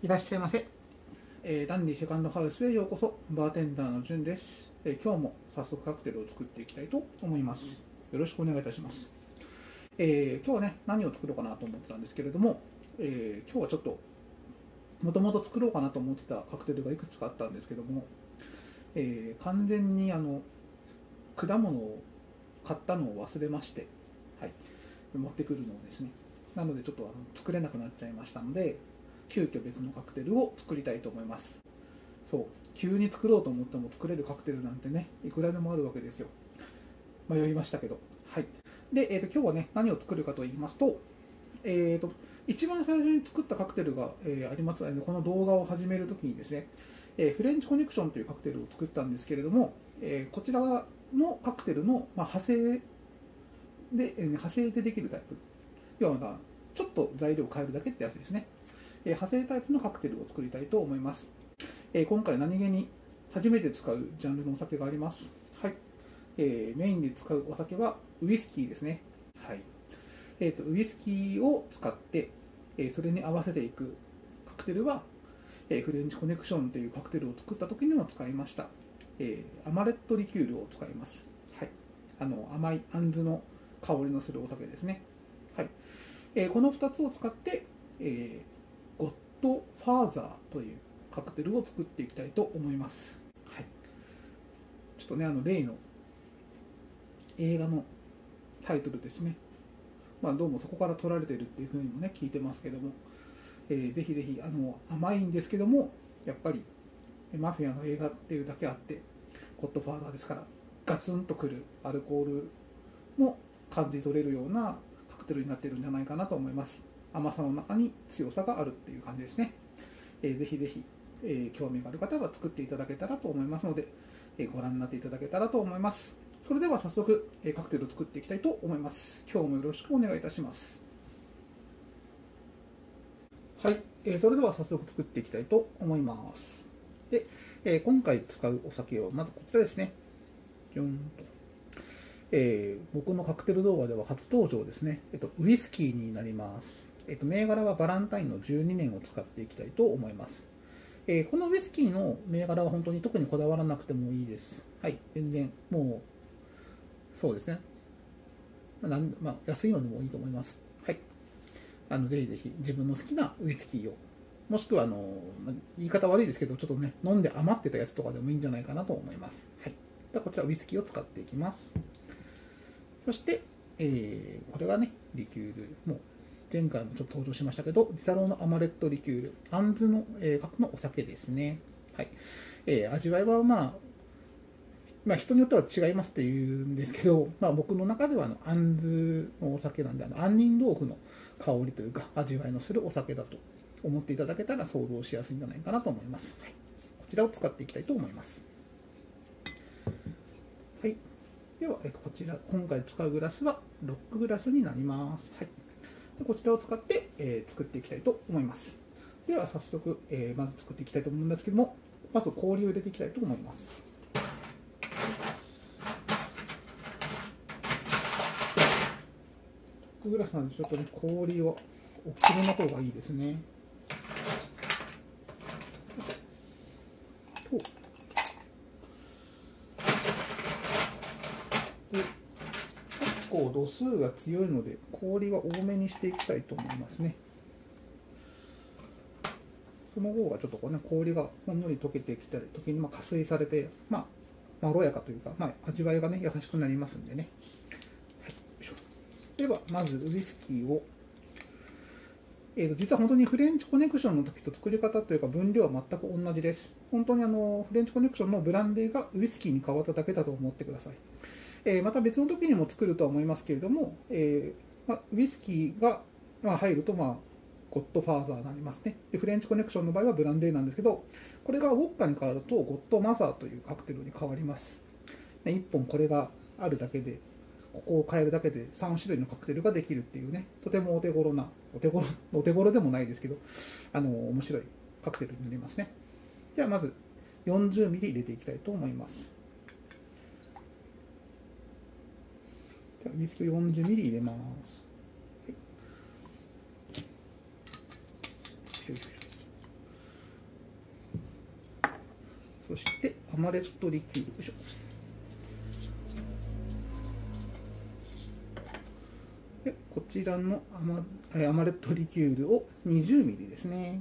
いらっしゃいませ、えーダンディセカンドハウスへようこそ。バーテンダーのじゅんです、えー今日も早速カクテルを作っていきたいと思います。よろしくお願いいたします、えー今日はね何を作ろうかなと思ってたんですけれども、えー今日はちょっともともと作ろうかなと思ってたカクテルがいくつかあったんですけども、えー完全にあの果物を買ったのを忘れまして、はい、持ってくるのをですね。なのでちょっとあの作れなくなっちゃいましたので急遽別のカクテルを作りたいと思います。そう急に作ろうと思っても作れるカクテルなんてねいくらでもあるわけですよ。迷いましたけど。はい。で、えー、と今日はね何を作るかと言いますと,、えー、と一番最初に作ったカクテルが、えーあります。あのこの動画を始めるときにですね、えーフレンチコネクションというカクテルを作ったんですけれども、えーこちらのカクテルの、まあ、派生で、えー派生でできるタイプ。要はちょっと材料を変えるだけってやつですね、えー派生タイプのカクテルを作りたいと思います、えー今回何気に初めて使うジャンルのお酒があります。はい、えーメインで使うお酒はウイスキーですね。はい。えー、とウイスキーを使って、えそれに合わせていくカクテルは、えフレンチコネクションというカクテルを作った時にも使いました、えアマレットリキュールを使います、はい、あの甘いあんずの香りのするお酒ですね、はい。えこの2つを使って、えードファーザーというカクテルを作っていきたいと思います、はい、ちょっとねあの例の映画のタイトルですね。まあ、どうもそこから取られてるっていうふうにもね聞いてますけども、えーぜひぜひあの甘いんですけどもやっぱりマフィアの映画っていうだけあってゴッドファーザーですからガツンとくるアルコールも感じ取れるようなカクテルになってるんじゃないかなと思います。甘さの中に強さがあるっていう感じですね、えーぜひぜひ、えー興味がある方は作っていただけたらと思いますので、えーご覧になっていただけたらと思いますそれでは早速、えーカクテルを作っていきたいと思います。今日もよろしくお願いいたします。はい、えーそれでは早速作っていきたいと思います。で、えー今回使うお酒はまずこちらですね。ジョンとえー僕のカクテル動画では初登場ですね。えっと、ウイスキーになります。えっと、銘柄はバランタインの12年を使っていきたいと思います。えーこのウイスキーの銘柄は本当に特にこだわらなくてもいいです。はい、全然もうそうですね。まあまあ、安いのでもいいと思います。はい。あのぜひぜひ自分の好きなウイスキーを、もしくはあの、言い方悪いですけど、ちょっとね、飲んで余ってたやつとかでもいいんじゃないかなと思います。はい。ではこちらウイスキーを使っていきます。そして、えーこれがね、リキュール、もう前回もちょっと登場しましたけど、ディサローノのアマレットリキュール、アンズの、えー、核のお酒ですね。はい。えー味わいはまあ、まあ、人によっては違いますって言うんですけど、まあ、僕の中ではあのあんずのお酒なんであの杏仁豆腐の香りというか味わいのするお酒だと思っていただけたら想像しやすいんじゃないかなと思います、はい、こちらを使っていきたいと思います。はい。では、えっと、こちら今回使うグラスはロックグラスになります、はい、でこちらを使って、えー作っていきたいと思います。では早速、えーまず作っていきたいと思うんですけどもまず氷を入れていきたいと思います。グラスなんでちょっとね氷を大きめの方がいいですね。で構度数が強いので氷は多めにしていきたいと思いますね。その方がちょっとこうね氷がほんのり溶けてきた時にまあ加水されてまあまろやかというか、まあ、味わいがね優しくなりますんでね、はい、ではまずウイスキーを、えーと実は本当にフレンチコネクションの時と作り方というか分量は全く同じです。本当にあのフレンチコネクションのブランデーがウイスキーに変わっただけだと思ってください、えまた別の時にも作るとは思いますけれども、えま、ウイスキーが、ま、入るとまあゴッドファーザーになりますね。でフレンチコネクションの場合はブランデーなんですけどこれがウォッカに変わるとゴッドマザーというカクテルに変わります。1本これがあるだけでここを変えるだけで3種類のカクテルができるっていうねとてもお手頃なお手頃 お手頃でもないですけどあの面白いカクテルになりますね。ではまず 40ml 入れていきたいと思います。水気を40ミリ入れます。そしてアマレットリキュール。よいしょこちらのアマアマレットリキュールを20ミリですね。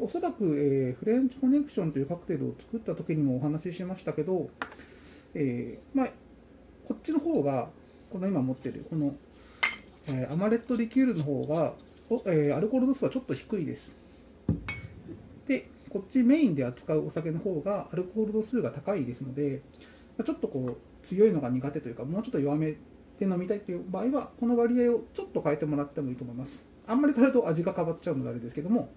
おそらく、えー、フレンチコネクションというカクテルを作った時にもお話ししましたけど、えーまあ、こっちの方がこの今持ってるこの、えー、アマレットリキュールの方がお、えー、アルコール度数はちょっと低いです。でこっちメインで扱うお酒の方がアルコール度数が高いですのでまちょっとこう強いのが苦手というかもうちょっと弱めで飲みたいという場合はこの割合をちょっと変えてもらってもいいと思います。あんまり変えると味が変わっちゃうのであれですけども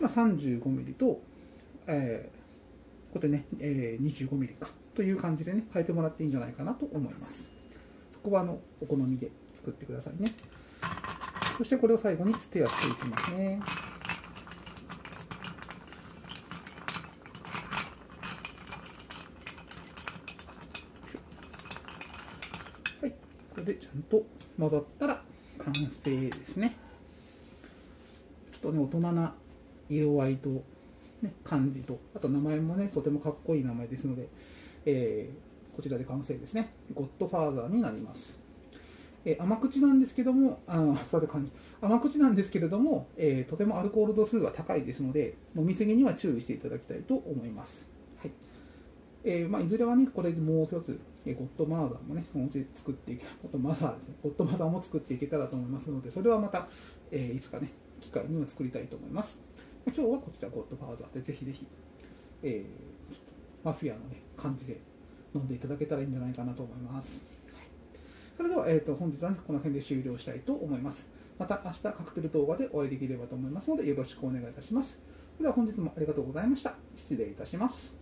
まあ、35ミリと、えー、ここでね、えー、25ミリかという感じでね、変えてもらっていいんじゃないかなと思います。そこはあのお好みで作ってくださいね。そしてこれを最後にステアしていきますね。はい、これでちゃんと混ざったら完成ですね。ちょっとね、大人な色合いと、ね、感じと、あと名前もね、とてもかっこいい名前ですので、えー、こちらで完成ですね。ゴッドファーザーになります。えー、甘口なんですけども、あのそうで感じ甘口なんですけれども、えー、とてもアルコール度数が高いですので、飲み過ぎには注意していただきたいと思います。はいえーまあ、いずれはね、これでもう一つ、えー、ゴッドマーザーもね、そのうち作っていけ、ゴッドマザーですね、ゴッドマザーも作っていけたらと思いますので、それはまた、えー、いつかね、機会には作りたいと思います。今日はこちらゴッドファーザーでぜひぜひ、えー、マフィアの、ね、感じで飲んでいただけたらいいんじゃないかなと思います。それでは、えーと、本日は、ね、この辺で終了したいと思います。また明日カクテル動画でお会いできればと思いますのでよろしくお願いいたします。それでは本日もありがとうございました。失礼いたします。